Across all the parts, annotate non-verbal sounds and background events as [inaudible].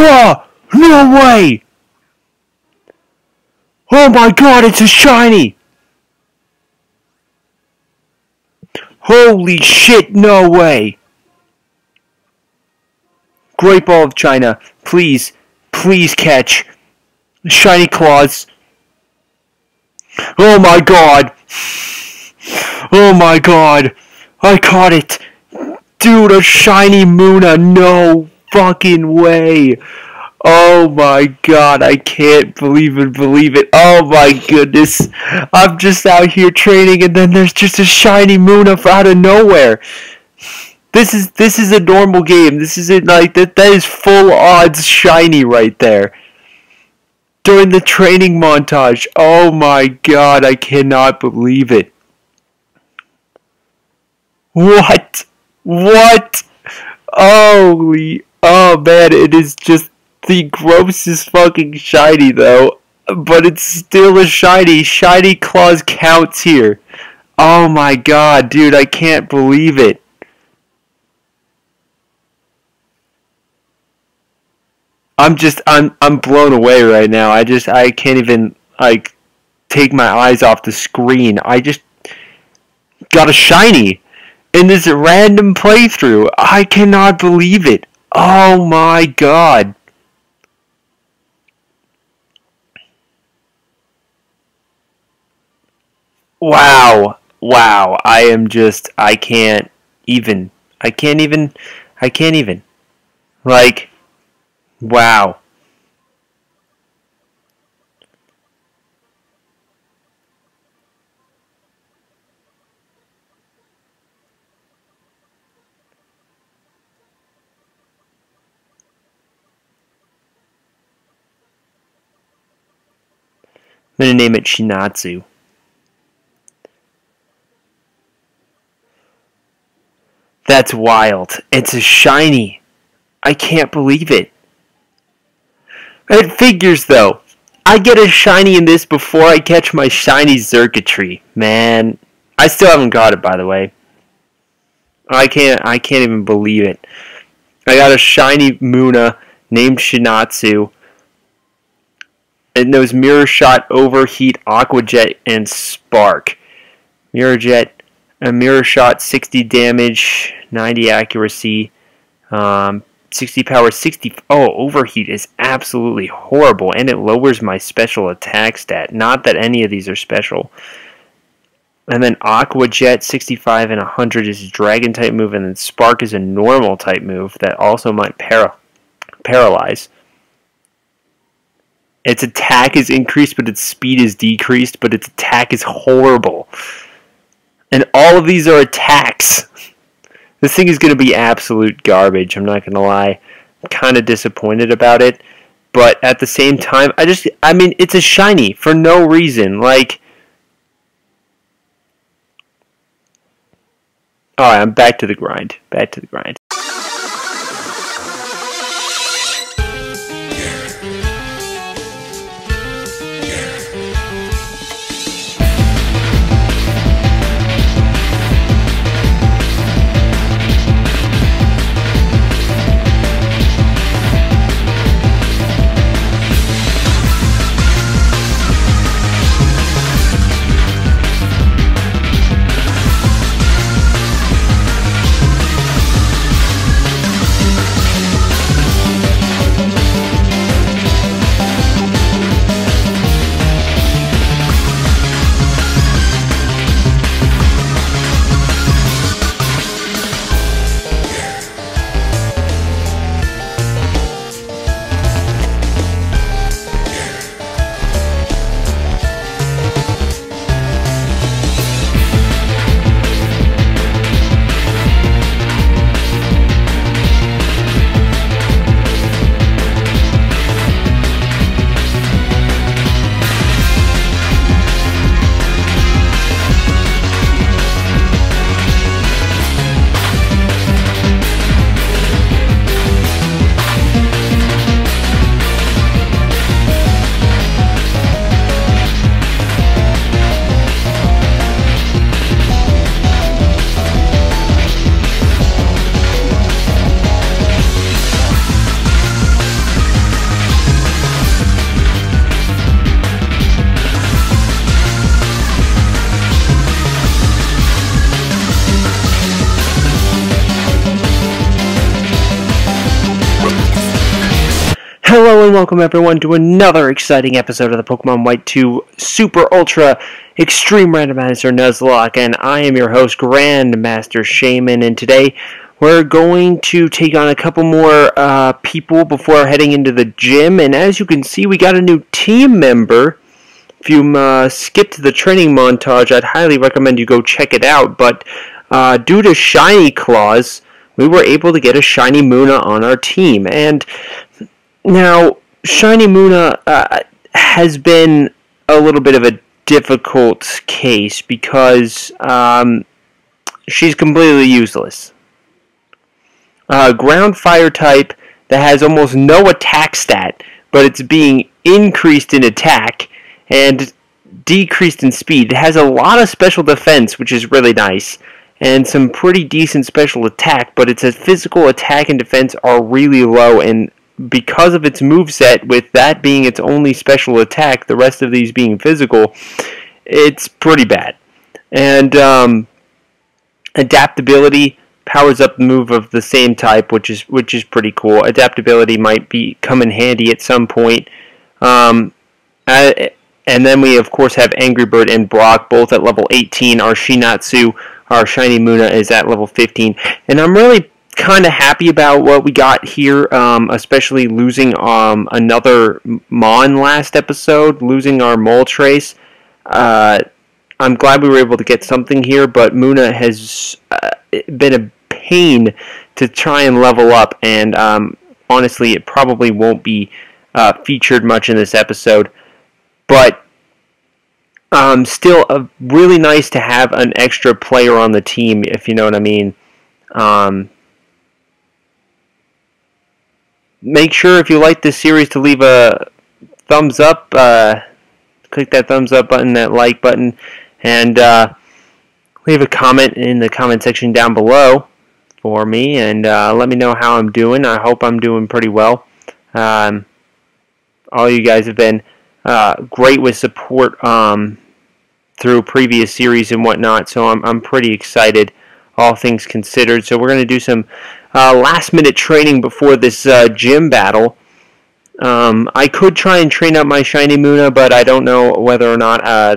No way! Oh my god, it's a shiny! Holy shit, no way! Great Ball of China, please, please catch. Shiny Clause. Oh my god! Oh my god! I caught it! Dude, a shiny Munna, no fucking way! Oh my god, I can't believe it, believe it. Oh my goodness. I'm just out here training and then there's just a shiny moon up out of nowhere. This is this is a normal game. This isn't like that that is full odds shiny right there. During the training montage. Oh my god, I cannot believe it. What? What? Holy oh man, it is just the grossest fucking shiny though. But it's still a shiny. Shiny clause counts here. Oh my god, dude, I can't believe it. I'm just I'm I'm blown away right now. I just I can't even like take my eyes off the screen. I just got a shiny in this random playthrough. I cannot believe it. Oh my god. Wow. Wow. I am just I can't even I can't even I can't even like Wow. I'm going to name it Shinatsu. That's wild. It's a shiny. I can't believe it. It figures though. I get a shiny in this before I catch my shiny Xurkitree. Man, I still haven't got it by the way. I can't I can't even believe it. I got a shiny Munna named Shinatsu. And those Mirror Shot, Overheat, Aqua Jet, and Spark. Mirror Jet, a Mirror Shot, 60 damage, 90 accuracy. Um, 60 power, 60. Oh, overheat is absolutely horrible, and it lowers my special attack stat. Not that any of these are special. And then Aqua Jet, 65 and 100 is a dragon type move, and then Spark is a normal type move that also might para paralyze. Its attack is increased, but its speed is decreased, but its attack is horrible. And all of these are attacks. This thing is going to be absolute garbage. I'm not going to lie. I'm kind of disappointed about it. But at the same time, I just, I mean, it's a shiny for no reason. Like, alright, I'm back to the grind. Back to the grind. And welcome everyone to another exciting episode of the Pokemon White 2 Super Ultra Extreme Randomizer Nuzlocke, and I am your host, Grandmaster Shaymin, and today we're going to take on a couple more uh, people before heading into the gym, and as you can see, we got a new team member. If you uh, skipped the training montage, I'd highly recommend you go check it out, but uh, due to Shiny Clause, we were able to get a Shiny Munna on our team, and now, Shiny Munna uh, has been a little bit of a difficult case because um, she's completely useless. Uh, ground fire type that has almost no attack stat, but it's being increased in attack and decreased in speed. It has a lot of special defense, which is really nice, and some pretty decent special attack, but its physical attack and defense are really low, and because of its move set, with that being its only special attack, the rest of these being physical, it's pretty bad. And um, adaptability powers up the move of the same type, which is which is pretty cool. Adaptability might be come in handy at some point. Um, and then we of course have Angry Bird and Brock both at level 18. Our Shinatsu, our Shiny Munna is at level 15, and I'm really kind of happy about what we got here, um, especially losing um, another Mon last episode, losing our Moltres. Uh, I'm glad we were able to get something here, but Munna has uh, been a pain to try and level up, and um, honestly, it probably won't be uh, featured much in this episode. But um, still, uh, really nice to have an extra player on the team, if you know what I mean. Um, make sure if you like this series to leave a thumbs up. Uh, click that thumbs up button, that like button, and uh, leave a comment in the comment section down below for me and uh, let me know how I'm doing. I hope I'm doing pretty well. Um, all you guys have been uh, great with support um, through previous series and whatnot, so I'm, I'm pretty excited, all things considered. So we're going to do some uh, last minute training before this uh, gym battle. Um, I could try and train up my Shiny Munna, but I don't know whether or not uh,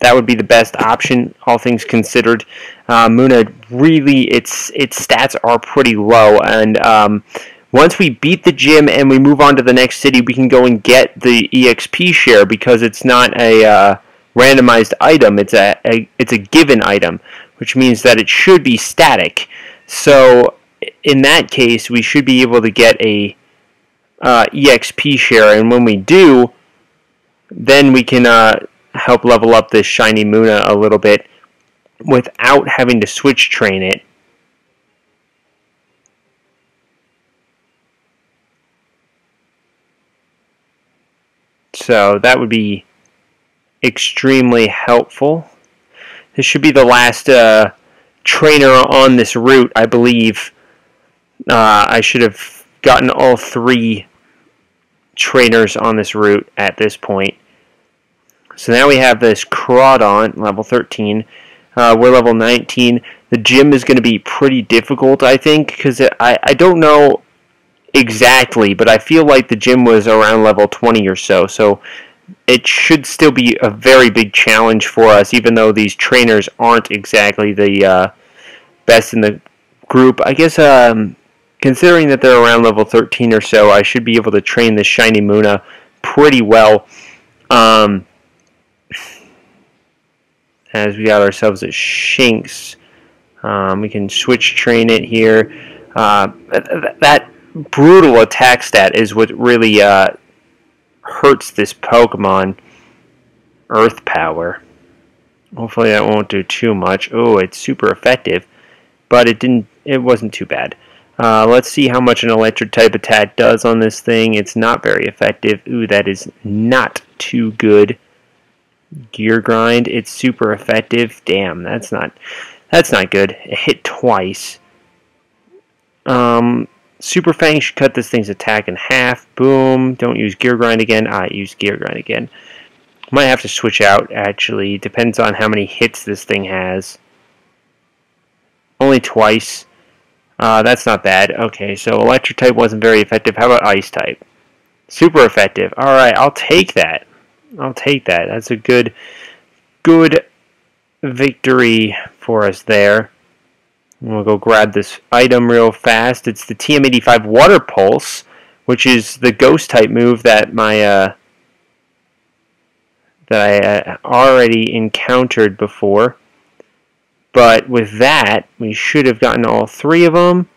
that would be the best option, all things considered. Uh, Munna really, its its stats are pretty low, and um, once we beat the gym and we move on to the next city, we can go and get the EXP share because it's not a uh, randomized item; it's a, a it's a given item, which means that it should be static. So in that case, we should be able to get a uh, EXP share, and when we do, then we can uh, help level up this Shiny Munna a little bit without having to switch train it. So that would be extremely helpful. This should be the last uh, trainer on this route, I believe. Uh, I should have gotten all three trainers on this route at this point. So now we have this Crawdaunt, level 13. Uh, we're level 19. The gym is going to be pretty difficult, I think, because I, I don't know exactly, but I feel like the gym was around level 20 or so. So it should still be a very big challenge for us, even though these trainers aren't exactly the uh, best in the group. I guess um, considering that they're around level 13 or so, I should be able to train this Shiny Munna pretty well. Um, as we got ourselves a Shinx. Um, we can switch train it here. Uh, that brutal attack stat is what really uh, hurts this Pokemon. Earth Power. Hopefully that won't do too much. Oh, it's super effective, but it didn't. It wasn't too bad. Uh, let's see how much an electric type attack does on this thing. It's not very effective. Ooh, that is not too good. Gear grind, it's super effective. Damn, that's not that's not good. It hit twice. Um, Super Fang should cut this thing's attack in half. Boom. Don't use Gear Grind again. I use Gear Grind again. Might have to switch out, actually. Depends on how many hits this thing has. Only twice. Uh, that's not bad. Okay, so electric type wasn't very effective. How about ice type? Super effective. Alright, I'll take that. I'll take that. That's a good, good victory for us there. We'll go grab this item real fast. It's the TM85 Water Pulse, which is the ghost type move that my uh, that I uh, already encountered before. But with that, we should have gotten all three of them.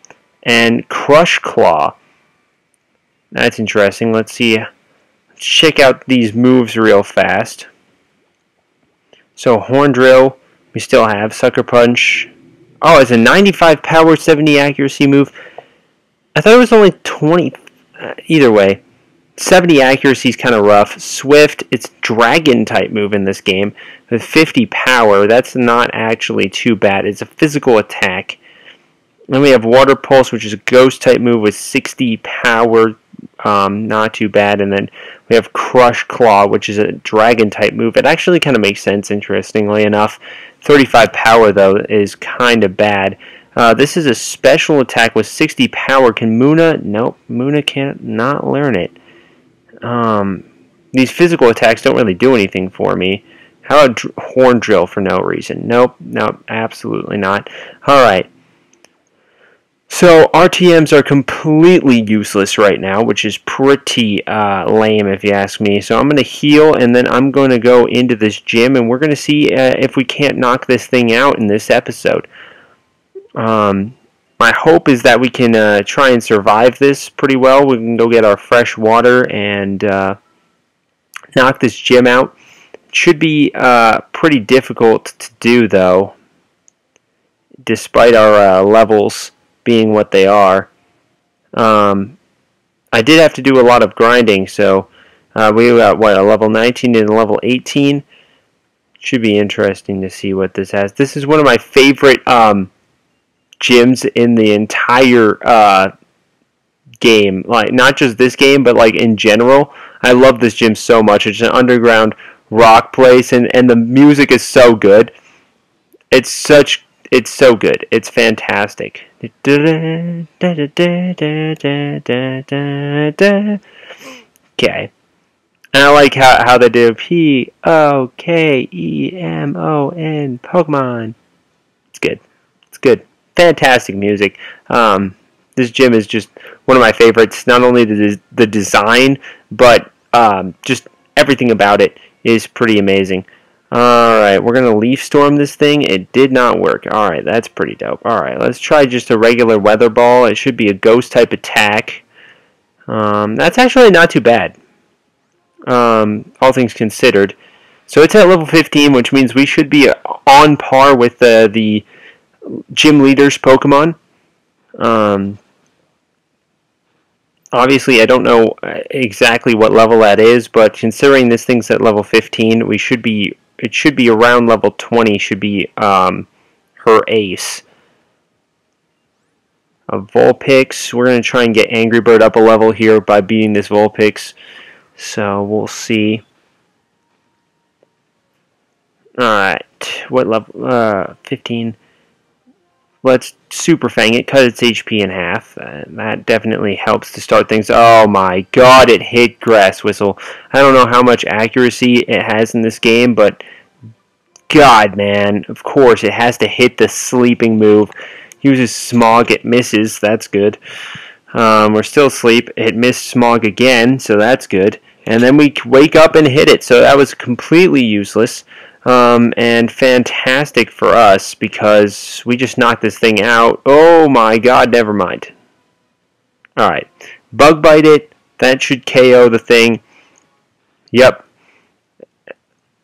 And Crush Claw. That's interesting. Let's see. Let's check out these moves real fast. So Horn Drill, we still have Sucker Punch. Oh, it's a 95 power, 70 accuracy move. I thought it was only 20. Uh, either way, 70 accuracy is kind of rough. Swift, it's dragon type move in this game with 50 power. That's not actually too bad. It's a physical attack. Then we have Water Pulse, which is a ghost type move with 60 power. Um, not too bad. And then we have Crush Claw, which is a dragon type move. It actually kind of makes sense, interestingly enough. 35 power, though, is kind of bad. Uh, this is a special attack with 60 power. Can Munna? Nope, Munna can't not learn it. Um, these physical attacks don't really do anything for me. How about Horn Drill for no reason? Nope, nope, absolutely not. Alright. So RTMs are completely useless right now, which is pretty uh, lame if you ask me. So I'm going to heal and then I'm going to go into this gym and we're going to see uh, if we can't knock this thing out in this episode. Um, my hope is that we can uh, try and survive this pretty well. We can go get our fresh water and uh, knock this gym out. It should be uh, pretty difficult to do though, despite our uh, levels being what they are. Um, I did have to do a lot of grinding, so uh, we got what a level 19 and a level 18. Should be interesting to see what this has. This is one of my favorite um, gyms in the entire uh, game. Like not just this game, but like in general. I love this gym so much. It's an underground rock place, and and the music is so good. It's such it's so good. It's fantastic. Okay. And I like how, how they do P O K E M O N Pokemon. It's good. It's good. Fantastic music. Um, this gym is just one of my favorites. Not only the the design, but um, just everything about it is pretty amazing. Alright, we're going to leaf storm this thing. It did not work. Alright, that's pretty dope. Alright, let's try just a regular weather ball. It should be a ghost type attack. Um, that's actually not too bad. Um, all things considered. So it's at level 15, which means we should be on par with uh, the gym leader's Pokemon. Um, obviously, I don't know exactly what level that is, but considering this thing's at level 15, we should be it should be around level 20 should be um, her ace. A Vulpix, we're going to try and get Angry Bird up a level here by beating this Vulpix. So we'll see. Alright, what level? Uh, 15. Let's Super Fang it, cut its HP in half. Uh, that definitely helps to start things. Oh my god, it hit Grass Whistle. I don't know how much accuracy it has in this game, but God, man, of course, it has to hit the sleeping move. Uses Smog, it misses. That's good. Um, we're still asleep. It missed Smog again, so that's good. And then we wake up and hit it, so that was completely useless. Um, and fantastic for us because we just knocked this thing out. Oh my god, never mind. Alright. Bug bite it. That should KO the thing. Yep.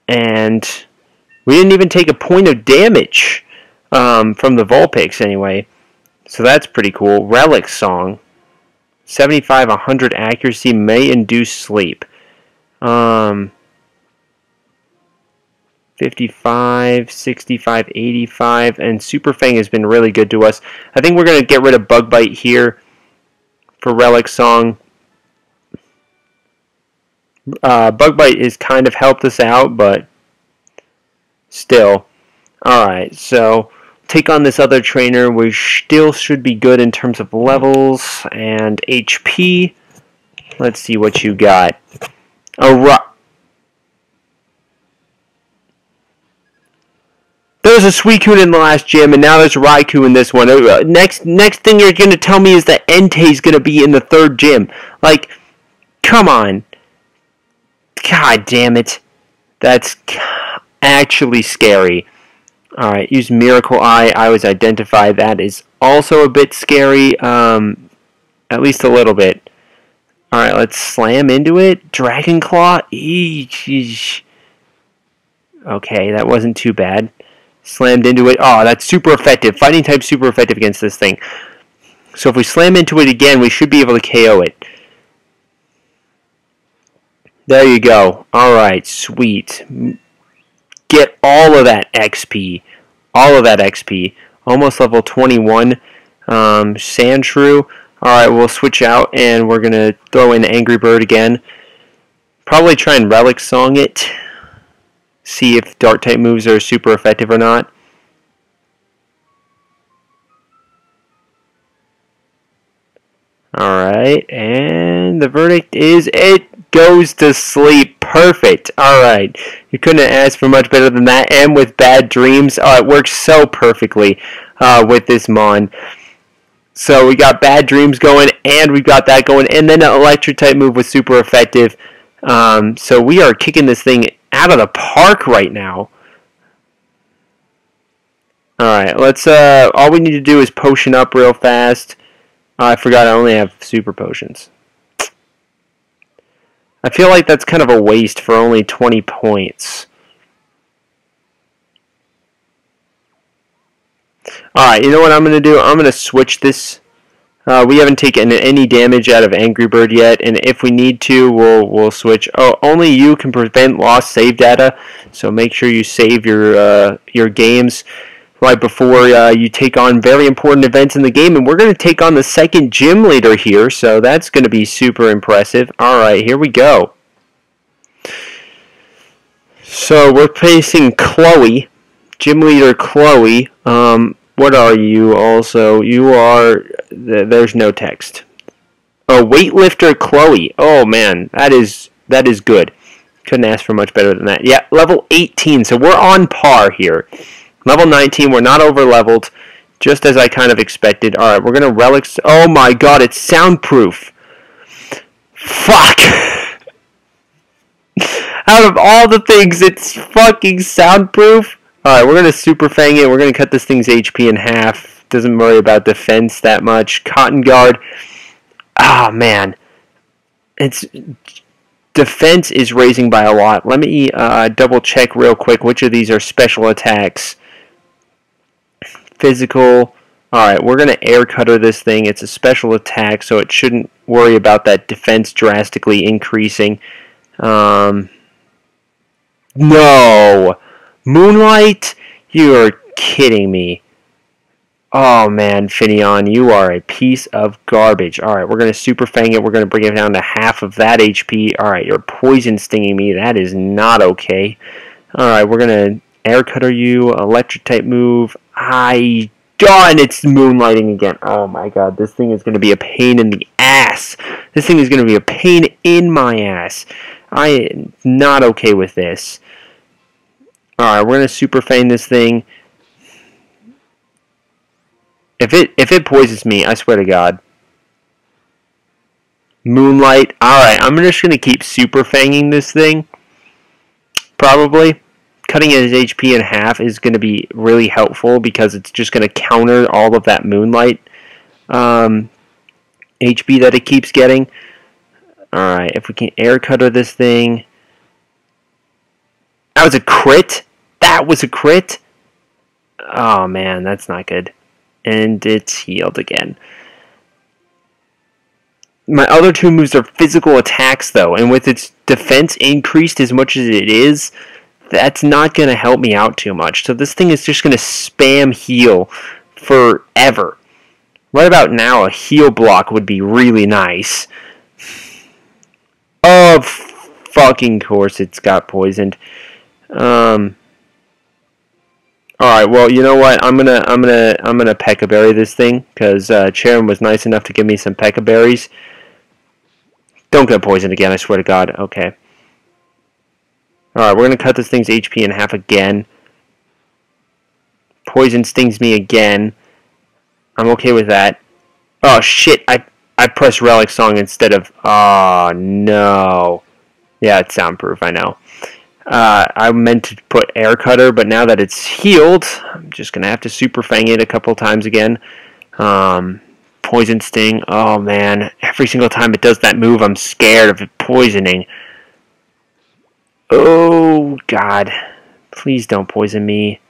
And we didn't even take a point of damage um, from the Vulpix anyway. So that's pretty cool. Relic Song. 75, 100 accuracy may induce sleep. Um, 55, 65, 85, and Super Fang has been really good to us. I think we're going to get rid of Bug Bite here for Relic Song. Uh, Bug Bite has kind of helped us out, but still. Alright, so take on this other trainer. We still should be good in terms of levels and HP. Let's see what you got. A rock. There was a Suicune in the last gym, and now there's a Raikou in this one. Uh, next, next thing you're gonna tell me is that Entei's gonna be in the third gym. Like, come on. God damn it. That's actually scary. Alright, use Miracle Eye. I was identified. That is also a bit scary. Um, at least a little bit. Alright, let's slam into it. Dragon Claw. Eesh. Okay, that wasn't too bad. Slammed into it. Oh, that's super effective. Fighting type super effective against this thing. So if we slam into it again, we should be able to KO it. There you go. Alright, sweet. Get all of that XP. All of that XP. Almost level 21. Um, Sandshrew. Alright, we'll switch out and we're going to throw in Angry Bird again. Probably try and Relic Song it see if dark type moves are super effective or not. Alright, and the verdict is it goes to sleep. Perfect. Alright, you couldn't ask for much better than that. And with Bad Dreams, oh, it works so perfectly uh, with this Mon. So we got Bad Dreams going, and we got that going, and then an Electric type move was super effective. Um, so we are kicking this thing out of the park right now. Alright, let's, uh, all we need to do is potion up real fast. Oh, I forgot I only have super potions. I feel like that's kind of a waste for only 20 points. Alright, you know what I'm going to do? I'm going to switch this uh, we haven't taken any damage out of Angry Bird yet, and if we need to, we'll we'll switch. Oh, only you can prevent lost save data, so make sure you save your uh, your games right before uh, you take on very important events in the game. And we're going to take on the second gym leader here, so that's going to be super impressive. All right, here we go. So we're facing Chloe, gym leader Chloe. Um, what are you also? You are. There's no text. A weightlifter Chloe. Oh man, that is that is good. Couldn't ask for much better than that. Yeah, level 18. So we're on par here. Level 19. We're not over leveled. Just as I kind of expected. All right, we're gonna relics. Oh my god, it's soundproof. Fuck. [laughs] Out of all the things, it's fucking soundproof. Alright, we're going to Super Fang it. We're going to cut this thing's HP in half. Doesn't worry about defense that much. Cotton Guard. Ah, oh, man. It's defense is raising by a lot. Let me uh, double check real quick which of these are special attacks. Physical. Alright, we're going to air cutter this thing. It's a special attack, so it shouldn't worry about that defense drastically increasing. Um, no! Moonlight? You are kidding me. Oh man, Finneon, you are a piece of garbage. Alright, we're going to Super Fang it. We're going to bring it down to half of that HP. Alright, you're poison stinging me. That is not okay. Alright, we're going to Air Cutter you. Electric type move. I done. It's moonlighting again. Oh my god, this thing is going to be a pain in the ass. This thing is going to be a pain in my ass. I am not okay with this. Alright, we're gonna super fang this thing. If it if it poisons me, I swear to God. Moonlight. Alright, I'm just gonna keep super fanging this thing. Probably. Cutting his HP in half is gonna be really helpful because it's just gonna counter all of that moonlight um, HP that it keeps getting. Alright, if we can air cutter this thing. That was a crit? That was a crit? Oh man, that's not good. And it's healed again. My other two moves are physical attacks though, and with its defense increased as much as it is, that's not going to help me out too much. So this thing is just going to spam heal forever. Right about now, a heal block would be really nice. Of fucking course it's got poisoned. Um, all right. Well, you know what? I'm gonna I'm gonna I'm gonna Pecha berry this thing because uh, Charon was nice enough to give me some Pecha berries. Don't get poisoned again, I swear to God. Okay. Alright, we're going to cut this thing's HP in half again. Poison stings me again. I'm okay with that. Oh, shit. I, I pressed Relic Song instead of... Oh, no. Yeah, it's soundproof, I know. Uh, I meant to put Air Cutter, but now that it's healed, I'm just going to have to Super Fang it a couple times again. Um, poison Sting. Oh, man. Every single time it does that move, I'm scared of it poisoning. Oh, God. Please don't poison me.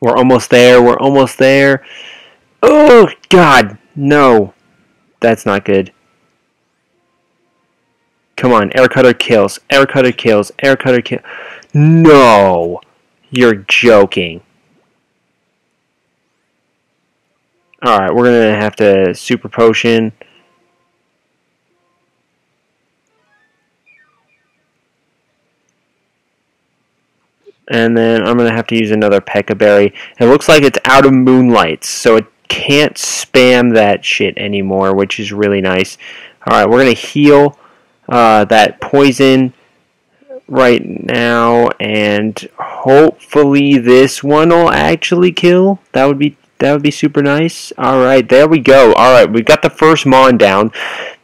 We're almost there. We're almost there. Oh, God. No. That's not good. Come on. Air cutter kills. Air cutter kills. Air cutter kill. No. You're joking. Alright, we're going to have to super potion. And then I'm going to have to use another Pecha Berry. It looks like it's out of Moonlights, so it can't spam that shit anymore, which is really nice. Alright, we're going to heal uh, that poison right now, and hopefully this one will actually kill. That would be that would be super nice. All right, there we go. All right, we got the first Mon down.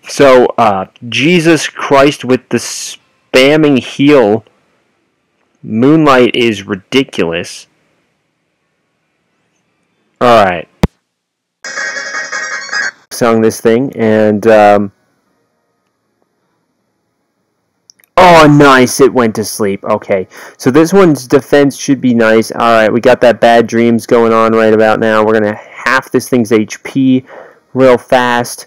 So, uh, Jesus Christ with the spamming heal Moonlight is ridiculous. Alright. Sung this thing, and, um, Oh, nice. It went to sleep. Okay. So this one's defense should be nice. Alright, we got that bad dreams going on right about now. We're going to half this thing's HP real fast.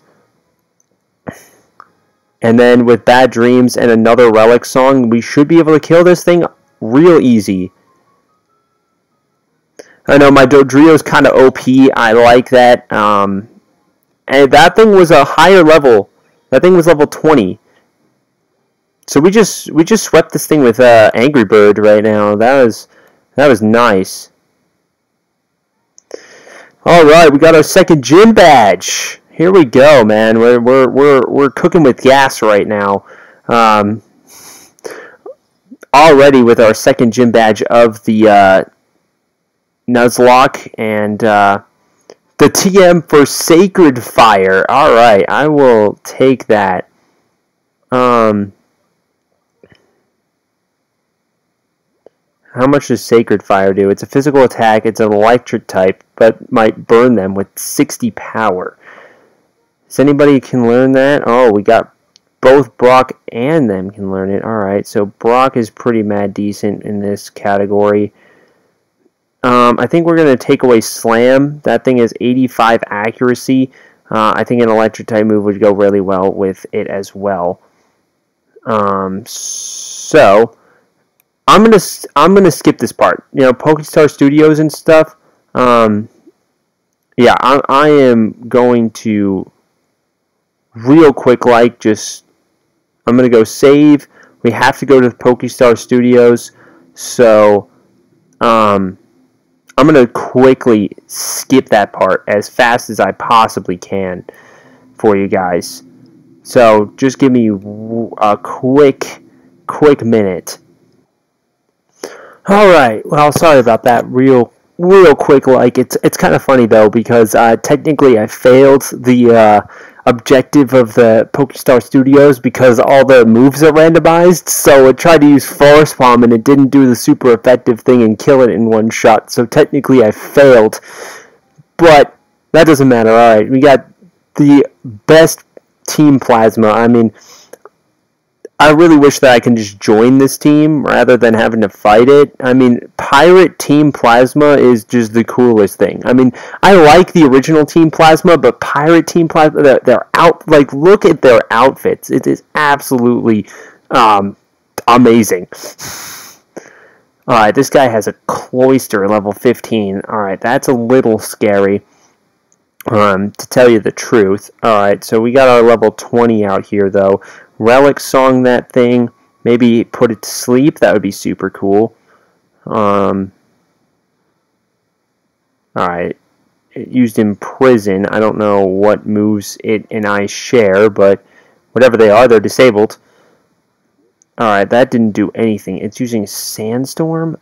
And then with bad dreams and another relic song, we should be able to kill this thing real easy. I know my Dodrio's kind of OP. I like that. Um, and that thing was a higher level. That thing was level 20. So we just we just swept this thing with uh, Angry Bird right now. That was that was nice. All right, we got our second gym badge. Here we go, man. We're we're we're we're cooking with gas right now. Um, already with our second gym badge of the uh, Nuzlocke and uh, the TM for Sacred Fire. All right, I will take that. Um, how much does Sacred Fire do? It's a physical attack. It's an electric type, but might burn them with 60 power. Does anybody can learn that? Oh, we got both Brock and them can learn it. Alright, so Brock is pretty mad decent in this category. Um, I think we're going to take away Slam. That thing is 85 accuracy. Uh, I think an electric type move would go really well with it as well. Um, so I'm gonna I'm gonna skip this part. You know, Pokestar Studios and stuff. Um, yeah, I, I am going to real quick like just I'm to go save. We have to go to Pokestar Studios. So um, I'm to quickly skip that part as fast as I possibly can for you guys. So just give me a quick, quick minute. All right. Well, sorry about that. Real, real quick. Like it's it's kind of funny though because uh, technically I failed the uh, objective of the Pokestar Studios because all the moves are randomized. So it tried to use Force Palm and it didn't do the super effective thing and kill it in one shot. So technically I failed. But that doesn't matter. Alright, we got the best Team Plasma. I mean, I really wish that I can just join this team rather than having to fight it. I mean, Pirate Team Plasma is just the coolest thing. I mean, I like the original Team Plasma, but Pirate Team Plasma, they're, they're out, like, look at their outfits. It is absolutely um, amazing. Alright, this guy has a Cloyster level 15. Alright, that's a little scary. Um, to tell you the truth. Alright, so we got our level 20 out here, though. Relic song that thing. Maybe put it to sleep. That would be super cool. Um, Alright. used Imprison. I don't know what moves it and I share, but whatever they are, they're disabled. Alright, that didn't do anything. It's using Sandstorm?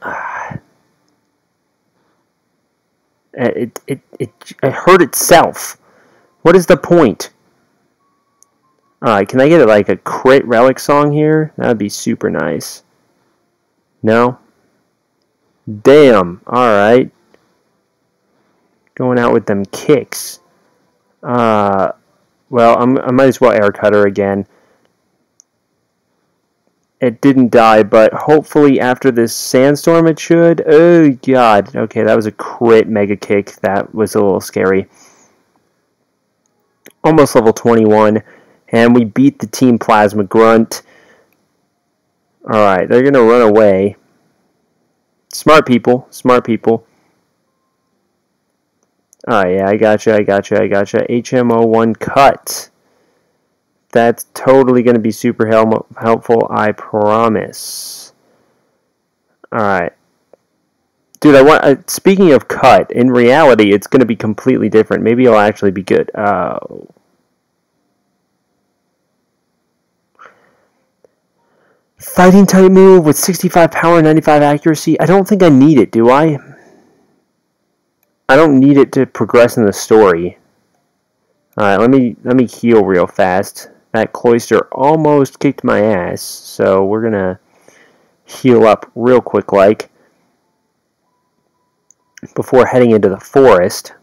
It, it, it, it hurt itself. What is the point? Alright, can I get it like a crit relic song here? That would be super nice. No? Damn. Alright. Going out with them kicks. Uh, well, I'm, I might as well air cutter again. It didn't die, but hopefully after this sandstorm it should. Oh, God. Okay, that was a crit mega kick. That was a little scary. Almost level 21. And we beat the Team Plasma Grunt. Alright, they're going to run away. Smart people. Smart people. Oh, yeah, I gotcha, I gotcha, I gotcha. HM01 cut. That's totally going to be super help helpful, I promise. Alright. Dude, I want. Uh, speaking of cut, in reality, it's going to be completely different. Maybe it'll actually be good. Uh, fighting type move with 65 power, 95 accuracy. I don't think I need it, do I? I don't need it to progress in the story. Alright, let me let me heal real fast. That Cloyster almost kicked my ass, so we're gonna heal up real quick like before heading into the forest.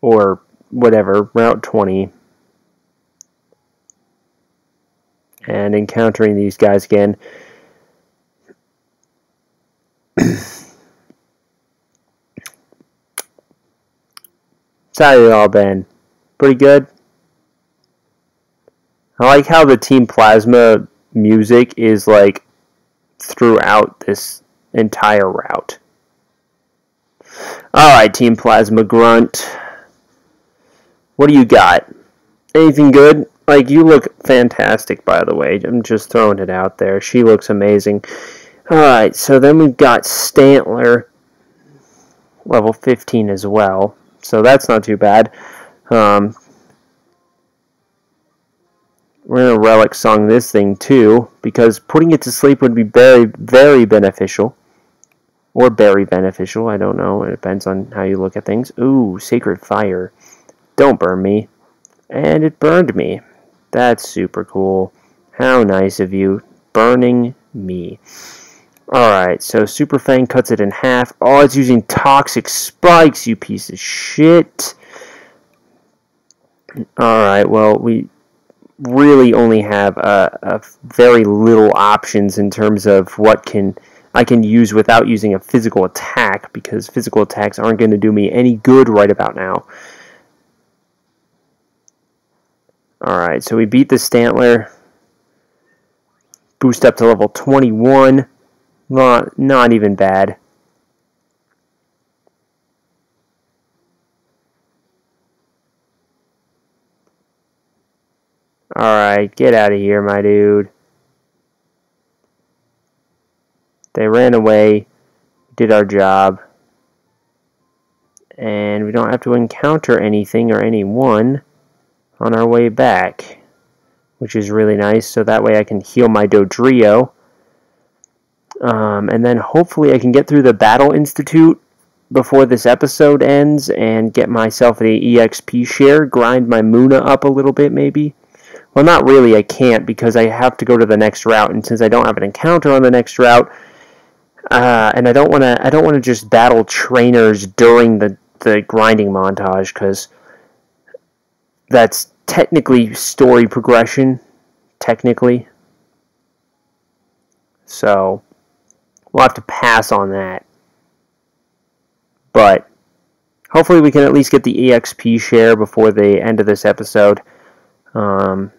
Or whatever, Route 20. And encountering these guys again. [clears throat] How all been? Pretty good? I like how the Team Plasma music is like throughout this entire route. Alright, Team Plasma Grunt. What do you got? Anything good? Like, you look fantastic, by the way. I'm just throwing it out there. She looks amazing. Alright, so then we've got Stantler, level 15 as well so that's not too bad. Um, we're going to relic song this thing too, because putting it to sleep would be very, very beneficial. Or very beneficial, I don't know. It depends on how you look at things. Ooh, Sacred Fire. Don't burn me. And it burned me. That's super cool. How nice of you. Burning me. Alright, so Super Fang cuts it in half. Oh, it's using toxic spikes, you piece of shit. Alright, well, we really only have a, a very little options in terms of what can I can use without using a physical attack because physical attacks aren't going to do me any good right about now. Alright, so we beat the Stantler. Boost up to level 21. Not, not even bad. Alright, get out of here, my dude. They ran away, did our job, and we don't have to encounter anything or anyone on our way back, which is really nice, so that way I can heal my Dodrio um, and then hopefully I can get through the Battle Institute before this episode ends and get myself the EXP share, grind my Munna up a little bit maybe. Well, not really, I can't because I have to go to the next route, and since I don't have an encounter on the next route, uh, and I don't want to, I don't want to just battle trainers during the the grinding montage because that's technically story progression, technically. So we'll have to pass on that. But hopefully we can at least get the EXP share before the end of this episode. Um,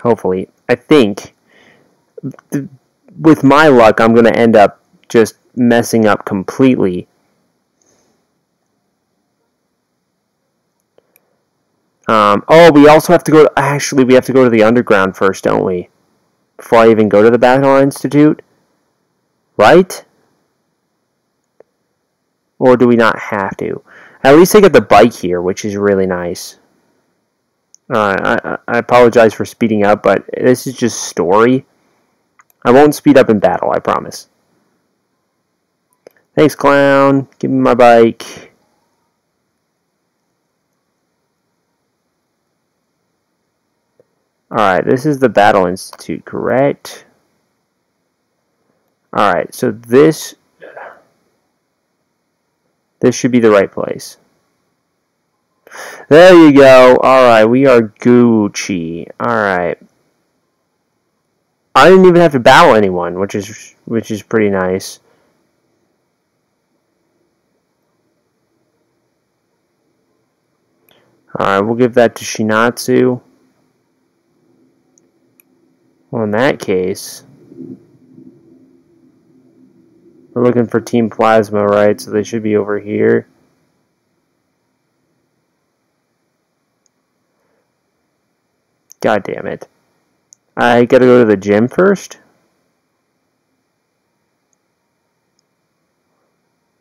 hopefully. I think, with my luck, I'm going to end up just messing up completely. Um, oh, we also have to go. To, actually, we have to go to the underground first, don't we? Before I even go to the Battle Institute right? Or do we not have to? At least I get the bike here, which is really nice. Uh, I, I apologize for speeding up, but this is just story. I won't speed up in battle, I promise. Thanks, clown. Give me my bike. Alright, this is the Battle Institute, correct? Alright, so this... This should be the right place. There you go. Alright, we are Gucci. Alright. I didn't even have to battle anyone, which is which is pretty nice. Alright, we'll give that to Shinatsu. Well, in that case, we're looking for Team Plasma, right? So they should be over here. God damn it. I gotta go to the gym first?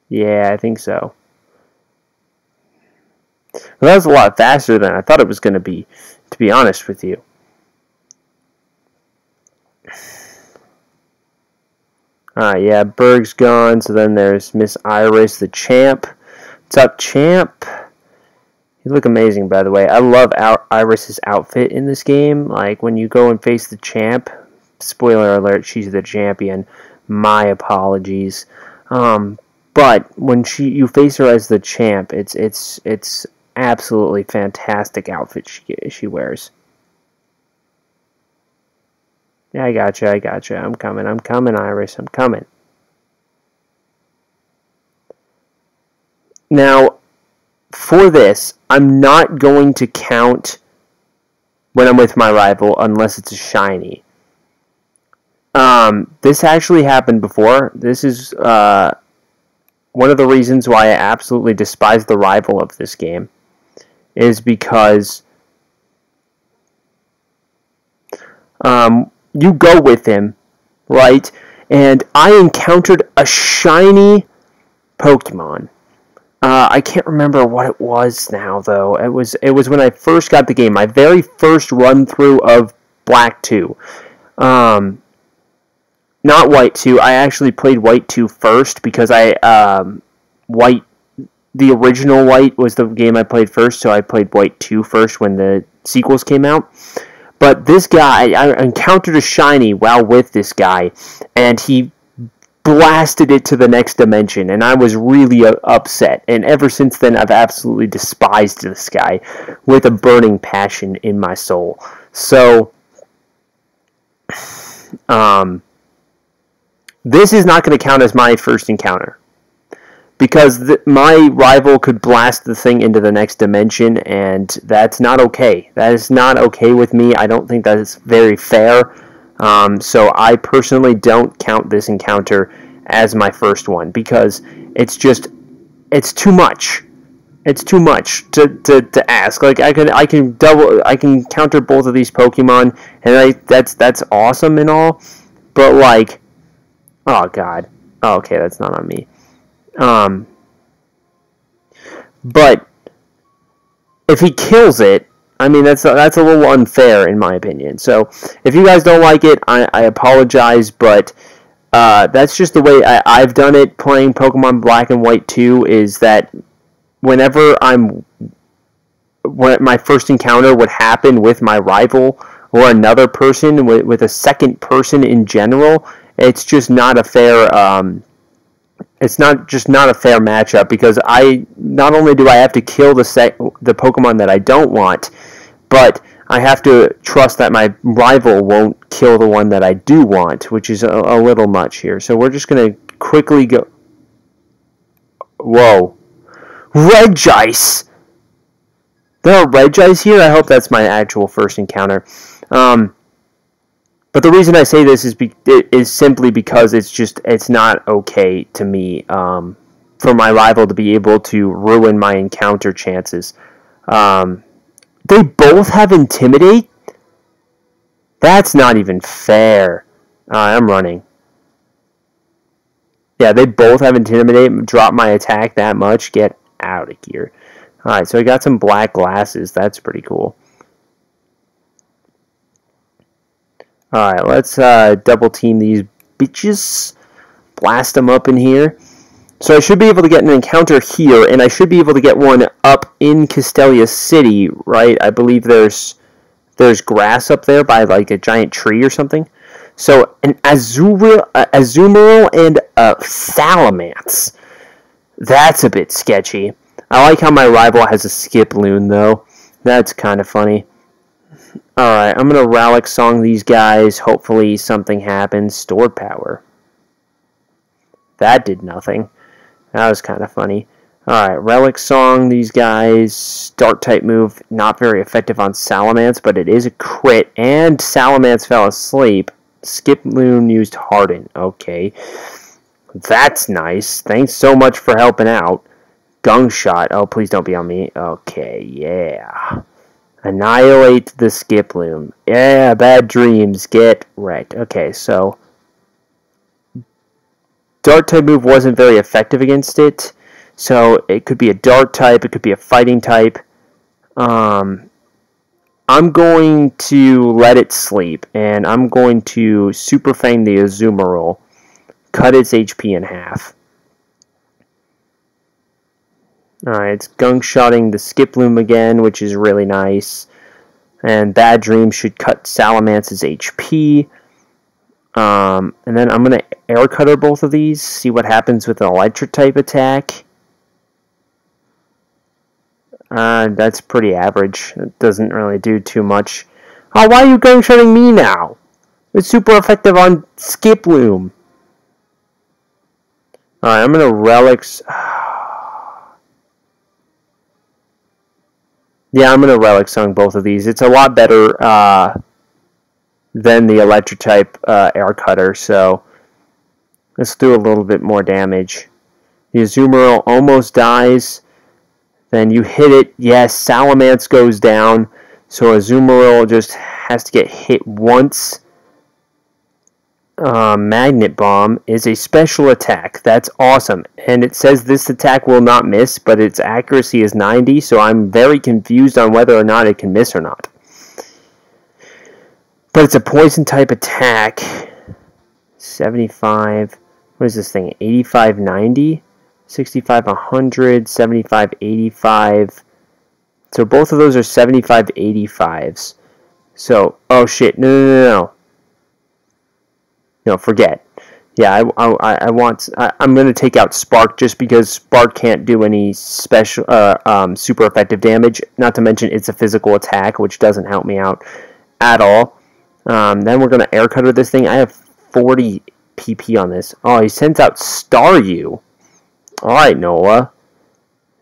Yeah, I think so. Well, that was a lot faster than I thought it was going to be, to be honest with you. Alright, yeah, Burgh's gone, so then there's Miss Iris, the champ. What's up, champ? You look amazing, by the way. I love Iris's outfit in this game. Like, when you go and face the champ, spoiler alert, she's the champion. My apologies. Um, but when she you face her as the champ, it's it's it's absolutely fantastic outfit she she wears. Yeah, I gotcha, I gotcha. I'm coming, I'm coming, Iris, I'm coming. Now, for this, I'm not going to count when I'm with my rival unless it's a shiny. Um, this actually happened before. This is uh, one of the reasons why I absolutely despise the rival of this game is because um, you go with him, right? And I encountered a shiny Pokemon. Uh, I can't remember what it was now, though. It was it was when I first got the game, my very first run through of Black Two. Um, not White Two. I actually played White Two first because I um, White the original White was the game I played first, so I played White Two first when the sequels came out. But this guy, I encountered a shiny while with this guy, and he blasted it to the next dimension, and I was really uh, upset. And ever since then, I've absolutely despised this guy with a burning passion in my soul. So, [sighs] um, this is not going to count as my first encounter because th- my rival could blast the thing into the next dimension, and that's not okay. That is not okay with me. I don't think that is very fair. Um, so I personally don't count this encounter as my first one because it's just it's too much. It's too much to, to, to ask. Like I can I can double I can counter both of these Pokemon, and I that's that's awesome and all, but like, oh god, oh, okay, that's not on me. Um, but if he kills it, I mean that's that's a little unfair in my opinion. So if you guys don't like it, I, I apologize, but uh, that's just the way I, I've done it playing Pokemon Black and White 2. Is that whenever I'm when my first encounter would happen with my rival or another person with, with a second person in general, it's just not a fair um, it's not just not a fair matchup because I not only do I have to kill the the Pokemon that I don't want, but I have to trust that my rival won't kill the one that I do want, which is a, a little much here. So we're just gonna quickly go. Whoa, Regice! There are Regice here. I hope that's my actual first encounter. Um, but the reason I say this is be, is simply because it's just it's not okay to me um, for my rival to be able to ruin my encounter chances. Um, they both have intimidate. That's not even fair. Uh, I'm running. Yeah, they both have Intimidate. Drop my attack that much. Get out of here. Alright, so I got some black glasses. That's pretty cool. Alright, let's uh, double team these bitches. Blast them up in here. So I should be able to get an encounter here, and I should be able to get one up in Castelia City, right? I believe there's there's grass up there by like a giant tree or something. So an Azumarill, uh, Azumarill and a Salamence. That's a bit sketchy. I like how my rival has a Skiploom, though. That's kind of funny. Alright, I'm going to Relic Song these guys. Hopefully something happens. Stored power. That did nothing. That was kind of funny. Alright, Relic Song these guys. Dark type move. Not very effective on Salamence, but it is a crit. And Salamence fell asleep. Skiploom used Harden. Okay. That's nice. Thanks so much for helping out. Gunk Shot. Oh, please don't be on me. Okay, yeah. Annihilate the Skiploom. Yeah, bad dreams. Get wrecked. Okay, so... Dark type move wasn't very effective against it. So it could be a dark type, it could be a fighting type. Um, I'm going to let it sleep, and I'm going to Super Fang the Azumarill, cut its HP in half. Alright, it's gunk shotting the Skiploom again, which is really nice. And Bad Dream should cut Salamence's HP. Um, and then I'm going to air cutter both of these, see what happens with an electric type attack. Uh, that's pretty average. It doesn't really do too much. Oh, why are you gunk shotting me now? It's super effective on Skiploom. Alright, I'm going to Relics. [sighs] Yeah, I'm to Relic Song both of these. It's a lot better uh, than the Electric type uh, Air Cutter, so let's do a little bit more damage. The Azumarill almost dies. Then you hit it. Yes, Salamence goes down. So Azumarill just has to get hit once uh, Magnet Bomb is a special attack. That's awesome. And it says this attack will not miss, but its accuracy is 90, so I'm very confused on whether or not it can miss or not. But it's a poison type attack. 75. What is this thing? 85, 90? 65, 100, 75, 85. So both of those are 75, 85s. So, oh shit, no, no, no, no know, forget. Yeah, I, I, I want. I, am going to take out Spark just because Spark can't do any special, uh, um, super effective damage. Not to mention it's a physical attack, which doesn't help me out at all. Um, then we're going to air cutter this thing. I have 40 PP on this. Oh, he sends out Staryu. Alright, Noah.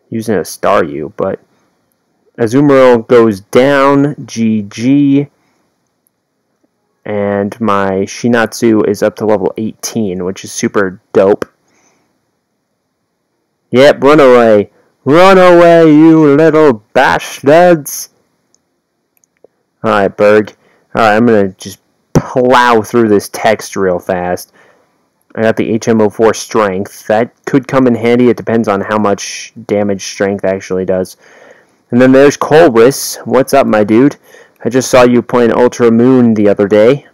Using a Staryu, but Azumarill goes down. GG and my Shinatsu is up to level 18, which is super dope. Yep, run away. Run away, you little bastards! Alright, Burgh. Alright, I'm gonna just plow through this text real fast. I got the HM04 strength. That could come in handy. It depends on how much damage strength actually does. And then there's Colress. What's up, my dude? I just saw you playing Ultra Moon the other day.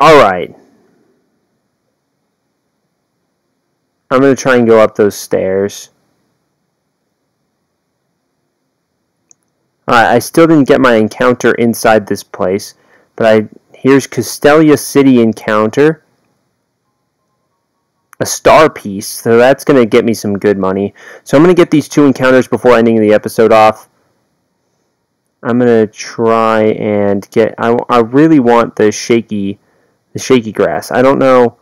Alright. I'm going to try and go up those stairs. Alright, I still didn't get my encounter inside this place. But I here's Castelia City encounter a star piece, so that's going to get me some good money. So I'm going to get these two encounters before ending the episode off. I'm going to try and get... I, I really want the shaky, the shaky grass. I don't know...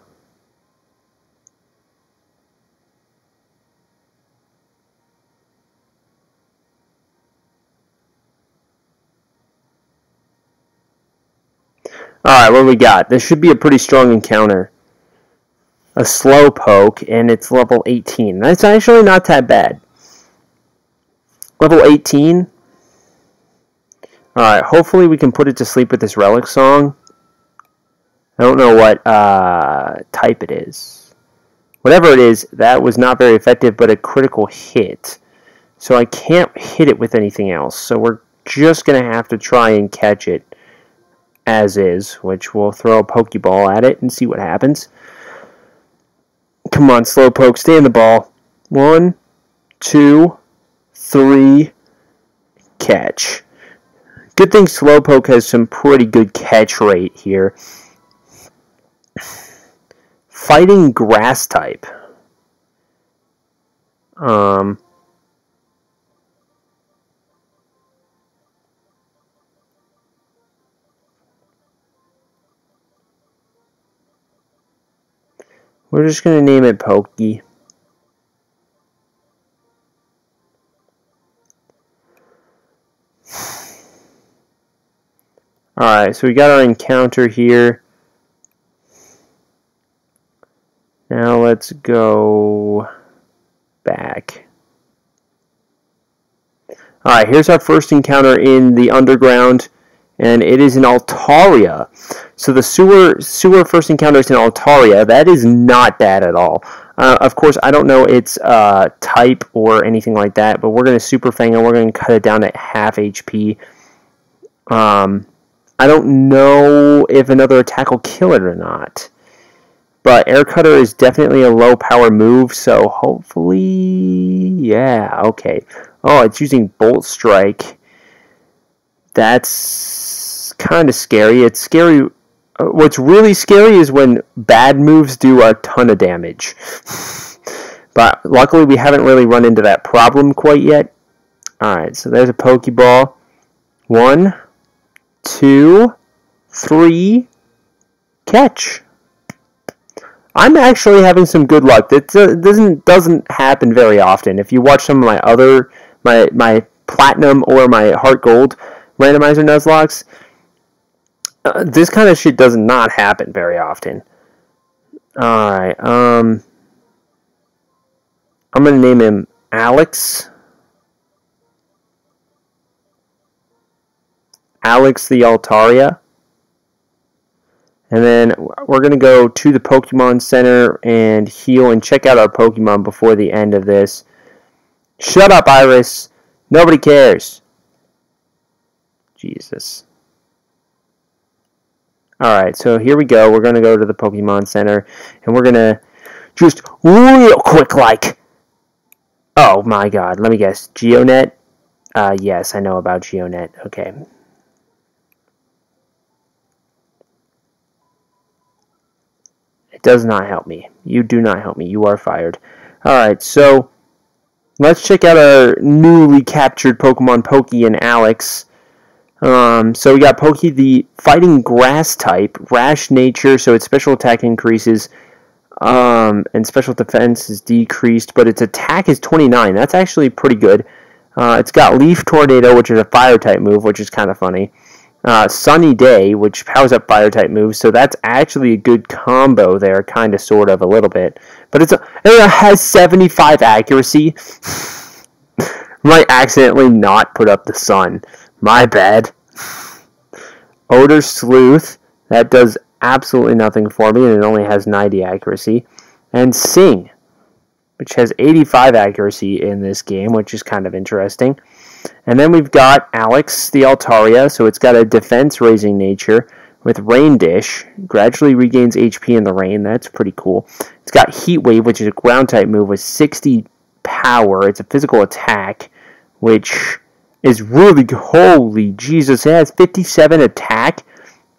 Alright, what we got? This should be a pretty strong encounter a Slowpoke, and it's level 18. That's actually not that bad. Level 18. Alright, hopefully we can put it to sleep with this Relic Song. I don't know what uh, type it is. Whatever it is, that was not very effective, but a critical hit. So I can't hit it with anything else. So we're just going to have to try and catch it as is, which we'll throw a Pokeball at it and see what happens. Come on, Slowpoke, stay in the ball. One, two, three, catch. Good thing Slowpoke has some pretty good catch rate here. Fighting grass type. Um, we're just going to name it Pokey. Alright, so we got our encounter here. Now let's go back. Alright, here's our first encounter in the underground, and it is an Altaria. So the sewer sewer first encounter is an Altaria. That is not bad at all. Uh, of course, I don't know its uh, type or anything like that, but we're going to Super Fang and we're going to cut it down at half HP. Um, I don't know if another attack will kill it or not. But Air Cutter is definitely a low power move, so hopefully, yeah, okay. Oh, it's using Bolt Strike. That's kind of scary. It's scary. Uh, what's really scary is when bad moves do a ton of damage. [sighs] but luckily, we haven't really run into that problem quite yet. Alright, so there's a Pokeball. One, two, three, catch. I'm actually having some good luck. That uh, doesn't doesn't happen very often. If you watch some of my other my my platinum or my heart gold randomizer Nuzlockes, uh, this kind of shit does not happen very often. All right, um, I'm gonna name him Alex. Alex the Altaria. And then we're going to go to the Pokemon Center and heal and check out our Pokemon before the end of this. Shut up, Iris. Nobody cares. Jesus. Alright, so here we go. We're going to go to the Pokemon Center. And we're going to just real quick like... Oh my god, let me guess. Geonet? Uh, yes, I know about Geonet. Okay. It does not help me. You do not help me. You are fired. Alright, so let's check out our newly captured Pokemon Pokey and Alex. Um, so we got Pokey, the fighting grass type, rash nature, so its special attack increases, um, and special defense is decreased, but its attack is 29. That's actually pretty good. Uh, it's got Leaf Tornado, which is a fire type move, which is kind of funny uh, Sunny Day, which powers up fire type moves, so that's actually a good combo there, kind of, sort of, a little bit. But it's a, it has 75 accuracy. [laughs] Might accidentally not put up the sun. My bad. Odor Sleuth, that does absolutely nothing for me, and it only has 90 accuracy. And Sing, which has 85 accuracy in this game, which is kind of interesting. And then we've got Alex the Altaria, so it's got a defense raising nature with Rain Dish. Gradually regains HP in the rain. That's pretty cool. It's got Heat Wave, which is a ground type move with 60 power. It's a physical attack, which is really holy Jesus. It has 57 attack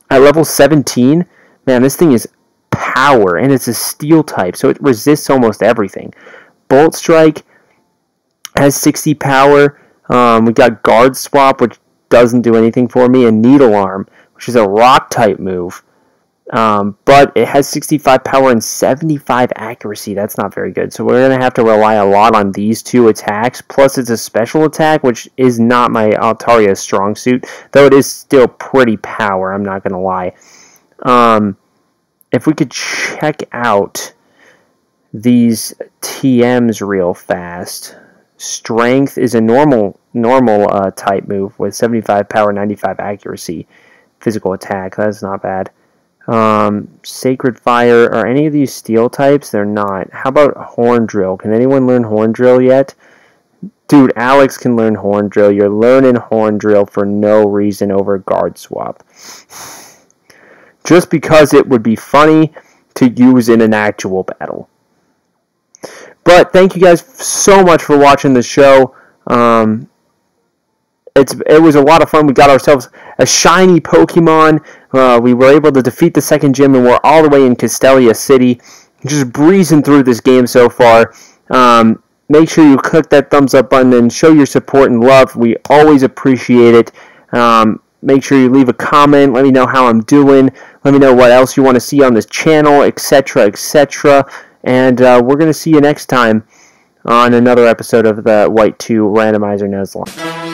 at level 17. Man, this thing is power, and it's a steel type, so it resists almost everything. Bolt Strike has 60 power. Um, we got Guard Swap, which doesn't do anything for me, and Needle Arm, which is a rock type move. Um, but it has 65 power and 75 accuracy. That's not very good. So we're going to have to rely a lot on these two attacks. Plus, it's a special attack, which is not my Altaria strong suit, though it is still pretty power. I'm not going to lie. Um, if we could check out these TMs real fast. Strength is a normal normal uh, type move with 75 power, 95 accuracy, physical attack. That's not bad. Um, Sacred Fire, are any of these steel types? They're not. How about Horn Drill? Can anyone learn Horn Drill yet? Dude, Alex can learn Horn Drill. You're learning Horn Drill for no reason over Guard Swap. Just because it would be funny to use in an actual battle. But thank you guys so much for watching the show. Um, it's it was a lot of fun. We got ourselves a shiny Pokemon. Uh, we were able to defeat the second gym, and we're all the way in Castelia City. Just breezing through this game so far. Um, make sure you click that thumbs up button and show your support and love. We always appreciate it. Um, make sure you leave a comment. Let me know how I'm doing. Let me know what else you want to see on this channel, etc., etc. And uh, we're going to see you next time on another episode of the White 2 Randomizer Nuzlocke.